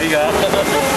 Obrigado.